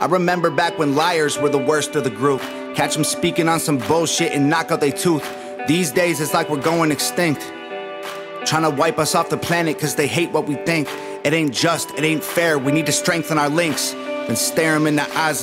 I remember back when liars were the worst of the group. Catch them speaking on some bullshit and knock out their tooth. These days it's like we're going extinct. Trying to wipe us off the planet cause they hate what we think. It ain't just, it ain't fair, we need to strengthen our links. and stare them in the eyes